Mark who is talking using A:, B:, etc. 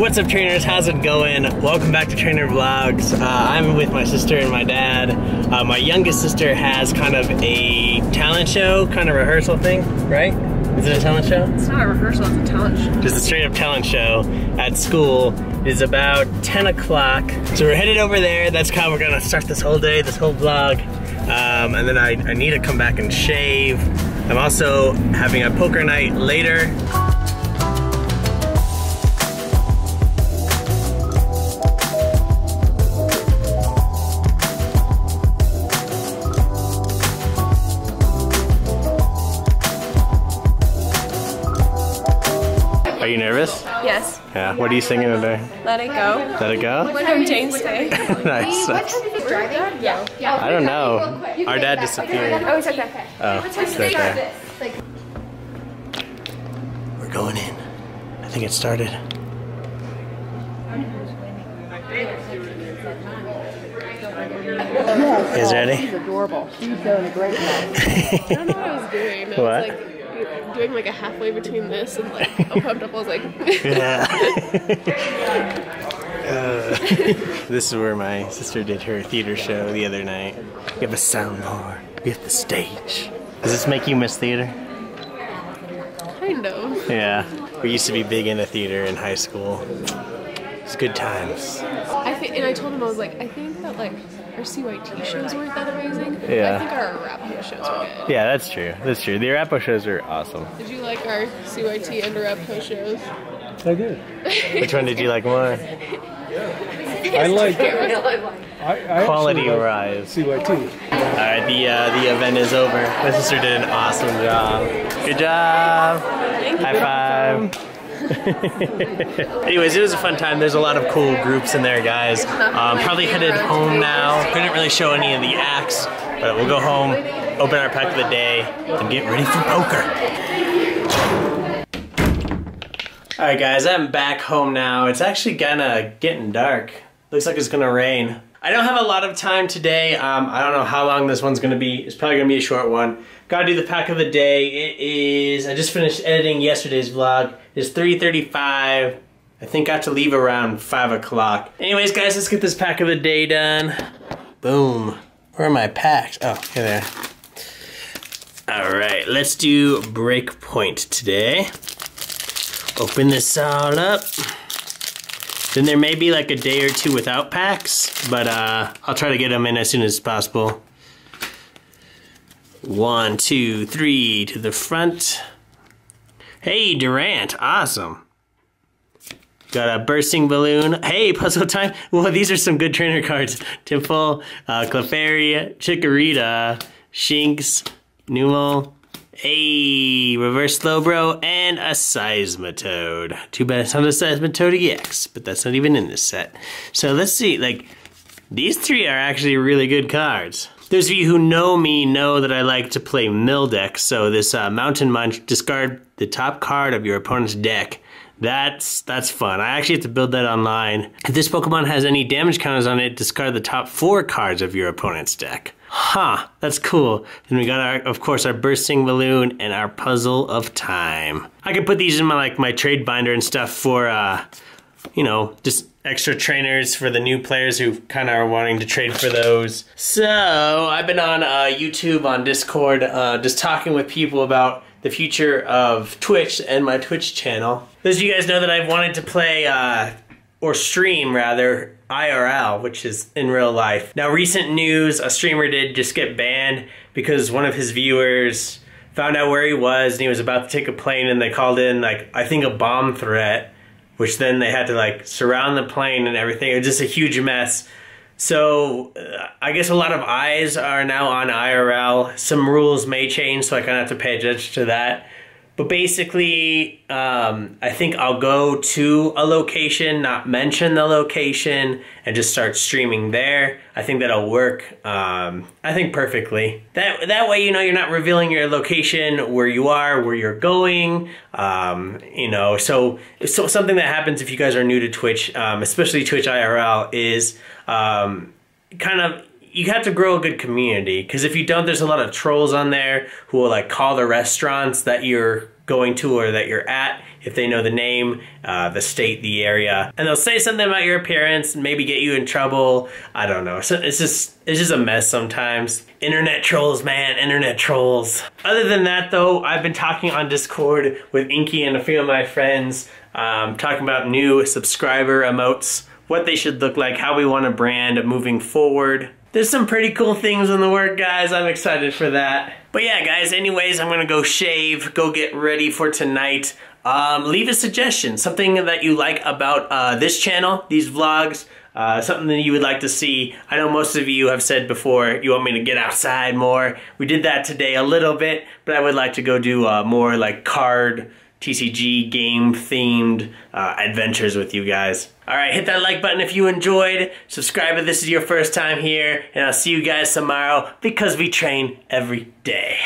A: What's up trainers, how's it going? Welcome back to Trainer Vlogs. Uh, I'm with my sister and my dad. Uh, my youngest sister has kind of a talent show, kind of rehearsal thing, right? Is it a talent show?
B: It's not a rehearsal, it's a talent show.
A: Just a straight up talent show at school. It is about 10 o'clock. So we're headed over there. That's how we're gonna start this whole day, this whole vlog. Um, and then I, I need to come back and shave. I'm also having a poker night later.
B: Yes.
A: Yeah. What are you singing today?
B: Let it go.
A: Let it go?
B: From Jane's Day.
A: nice. nice.
B: Yeah.
A: I don't know. Our dad disappeared.
B: Oh, it's okay.
A: Oh, it's right there. We're going in. I think it started. You guys ready?
C: adorable. She's doing a great job.
B: I don't know what I was doing. I
A: What?
B: Doing like a halfway between this and like a pumped up. I was like,
A: Yeah. Uh, this is where my sister did her theater show the other night. We have a soundboard. We have the stage. Does this make you miss theater?
B: kind of.
A: Yeah. We used to be big into theater in high school. It's good times.
B: I think, and I told him I was like, I think that like our CYT shows weren't that amazing.
A: Yeah.
B: I think our Arapahoe shows were good.
A: Yeah, that's true. That's true. The Arapahoe shows are awesome.
B: Did you like our CYT and Arapahoe shows?
D: I did.
A: Which one did you like more?
D: I like. I, I
A: Quality
D: actually like
A: rise.
D: CYT.
A: Alright, the uh, the event is over. My sister did an awesome job. Good job. High five. Anyways, it was a fun time. There's a lot of cool groups in there, guys. Um, probably headed home now. Couldn't really show any of the acts, but we'll go home, open our pack of the day, and get ready for poker. Alright guys, I'm back home now. It's actually kinda getting dark. Looks like it's gonna rain. I don't have a lot of time today. Um, I don't know how long this one's gonna be. It's probably gonna be a short one. Gotta do the pack of the day. It is, I just finished editing yesterday's vlog. It's 3.35. I think I have to leave around 5 o'clock. Anyways guys, let's get this pack of the day done. Boom. Where are my packs? Oh, here they are. Alright, let's do breakpoint today. Open this all up. Then there may be like a day or two without packs, but uh, I'll try to get them in as soon as possible. One, two, three to the front. Hey, Durant, awesome. Got a bursting balloon. Hey, puzzle time. Well, these are some good trainer cards. Tympole, uh, Clefairy, Chikorita, Shinx, Numel, a reverse Slowbro, and a Seismitoad. Too bad it's not a Seismitoad EX, but that's not even in this set. So let's see, like, these three are actually really good cards. Those of you who know me know that I like to play mill deck, so this uh, Mountain Munch, discard the top card of your opponent's deck. That's that's fun. I actually have to build that online. If this Pokemon has any damage counters on it, discard the top four cards of your opponent's deck. Huh, that's cool. Then we got our, of course, our bursting balloon and our puzzle of time. I could put these in my like my trade binder and stuff for, uh, you know, just extra trainers for the new players who kind of are wanting to trade for those. So I've been on uh, YouTube, on Discord, uh, just talking with people about the future of Twitch and my Twitch channel. Of you guys know that I've wanted to play uh, or stream rather IRL, which is in real life. Now, recent news: a streamer did just get banned because one of his viewers found out where he was and he was about to take a plane, and they called in like I think a bomb threat, which then they had to like surround the plane and everything. It was just a huge mess. So uh, I guess a lot of eyes are now on IRL. Some rules may change, so I kind of have to pay attention to that. But basically, um, I think I'll go to a location, not mention the location, and just start streaming there. I think that'll work. Um, I think perfectly. That that way, you know, you're not revealing your location, where you are, where you're going. Um, you know, so so something that happens if you guys are new to Twitch, um, especially Twitch IRL, is um, kind of you have to grow a good community because if you don't there's a lot of trolls on there who will like call the restaurants that you're going to or that you're at if they know the name, uh, the state, the area, and they'll say something about your appearance and maybe get you in trouble. I don't know. So it's just it's just a mess sometimes. Internet trolls, man, internet trolls. Other than that, though, I've been talking on Discord with Inky and a few of my friends, um, talking about new subscriber emotes, what they should look like, how we want to brand moving forward. There's some pretty cool things in the work, guys. I'm excited for that. But yeah, guys, anyways, I'm gonna go shave, go get ready for tonight. Um, leave a suggestion, something that you like about uh, this channel, these vlogs, uh, something that you would like to see. I know most of you have said before you want me to get outside more. We did that today a little bit, but I would like to go do uh, more like card, TCG game themed uh, adventures with you guys. All right, hit that like button if you enjoyed. Subscribe if this is your first time here, and I'll see you guys tomorrow because we train every day.